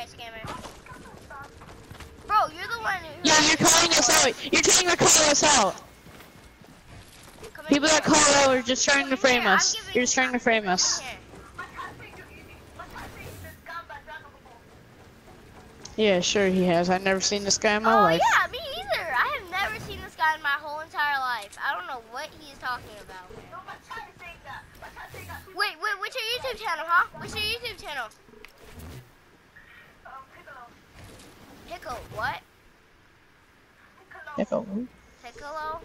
Alright, scammer. Bro, you're the one who. Yeah, you're calling us out. You're trying to call us out. People that call out are just trying to frame us. You're just trying to frame us. Yeah, sure he has. I've never seen this guy in my Oh life. yeah, me either. I have never seen this guy in my whole entire life. I don't know what he is talking about. Wait, wait, what's your YouTube channel, huh? What's your YouTube channel? Pickle, what? Pickle. Piccolo?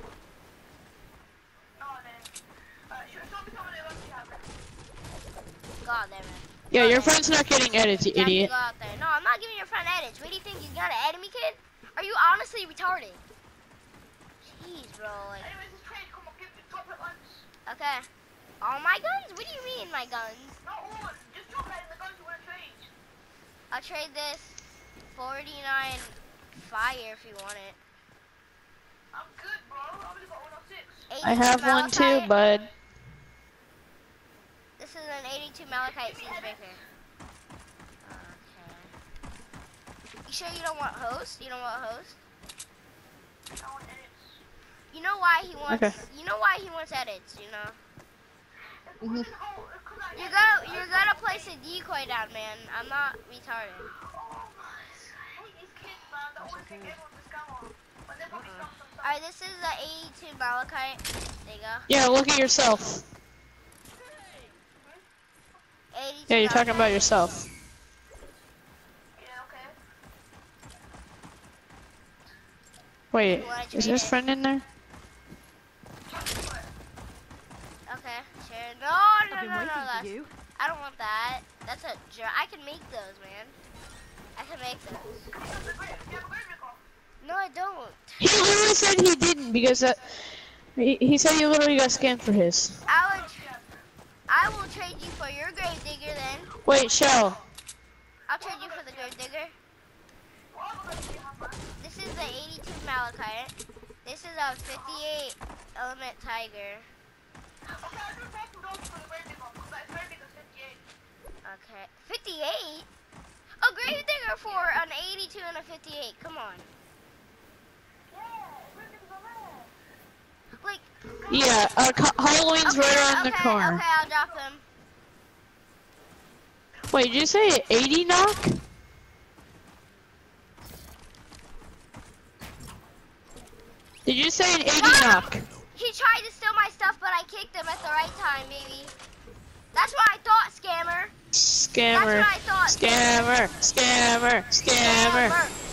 God damn it. Yeah, your friend's not getting edits, you You idiot. Go out there. No, I'm not giving your friend edits. What do you think? He's gonna edit me, kid? Are you honestly retarded? Jeez, bro. Like, okay. All my guns? What do you mean, my guns? Not all. Just drop it in the guns you want to trade. I'll trade this 49 fire if you want it. I 82 have one too, bud. This is an 82 malachite siege breaker. Okay. You sure you don't want host? You don't want host? You know why he wants? Okay. You know why he wants edits? You know. Mhm. You're gonna you're gonna place a decoy down, man. I'm not retarded. Alright, this is the 82 malachite. There you go. Yeah, look at yourself. Yeah, you're talking about yourself. Wait, You wanna is trade his friend in there? Okay, sure. No, no, I've no, no, that's, you. I don't want that. That's a jar. I can make those, man. I can make those. No, I don't. He literally said he didn't because uh, he, he said he literally got scammed for his. I would. I will trade you for your grave digger then. Wait, Shell. I'll trade you for the grave digger. This is the 82 malachite. This is a 58 element tiger. Okay. 58? A grave digger for an 82 and a 58. Come on. Like, Yeah, uh, Halloween's okay, right around the corner. Okay, I'll drop him. Wait, did you say 80 knock? Did you say an 80 knock? He tried to steal my stuff, but I kicked him at the right time, baby. That's what I thought, scammer. Scammer. That's what I thought. Scammer. Scammer. Scammer. Scammer.